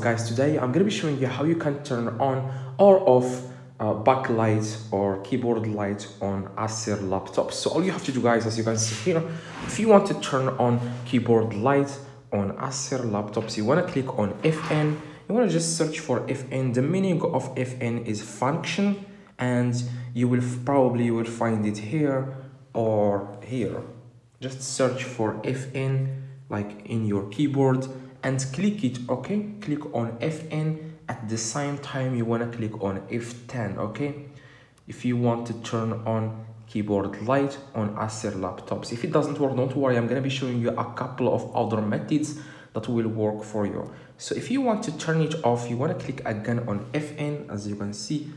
Guys, today I'm gonna be showing you how you can turn on or off uh, backlight or keyboard light on Acer laptops. So all you have to do guys, as you can see here, if you want to turn on keyboard light on Acer laptops, you wanna click on FN, you wanna just search for FN. The meaning of FN is function and you will probably you will find it here or here. Just search for FN like in your keyboard and click it okay? Click on fn at the same time you want to click on f10 okay? If you want to turn on keyboard light on acer laptops. If it doesn't work don't worry i'm going to be showing you a couple of other methods that will work for you. So if you want to turn it off you want to click again on fn as you can see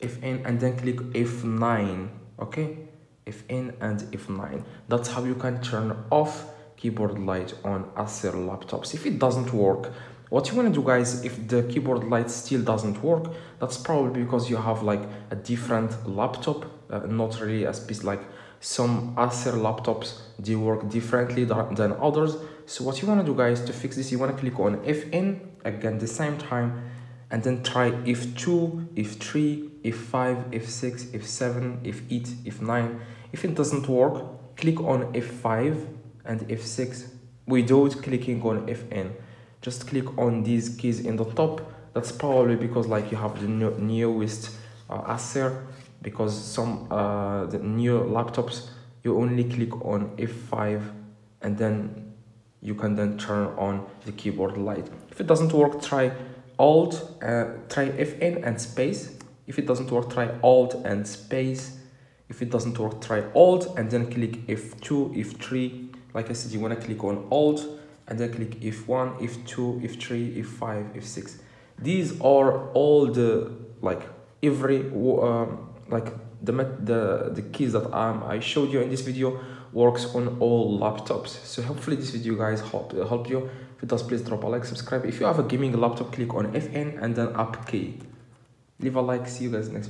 fn and then click f9 okay? Fn and f9 that's how you can turn off keyboard light on Acer laptops. If it doesn't work, what you want to do guys, if the keyboard light still doesn't work, that's probably because you have like a different laptop, uh, not really a piece like some Acer laptops, they work differently than others. So what you want to do guys, to fix this, you want to click on FN, again the same time, and then try F2, F3, F5, F6, F7, F8, F9. If it doesn't work, click on F5 and F6 without clicking on Fn. Just click on these keys in the top. That's probably because like you have the new, newest uh, Acer because some uh, the new laptops you only click on F5 and then you can then turn on the keyboard light. If it doesn't work, try Alt, uh, try Fn and space. If it doesn't work, try Alt and space. If it doesn't work, try Alt and then click F2, F3, like I said, you want to click on Alt and then click F1, F2, F3, F5, F6. These are all the like every um, like the the the keys that um, I showed you in this video works on all laptops. So hopefully this video guys help help you. If it does, please drop a like, subscribe. If you have a gaming laptop, click on FN and then up key. Leave a like. See you guys next.